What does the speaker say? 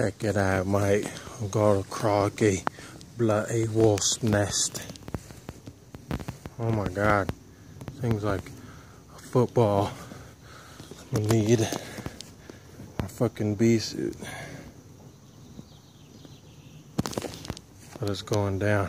Check it out, mate. I've got a crikey bloody wasp nest. Oh my god. Things like a football. I need a fucking bee suit. But it's going down.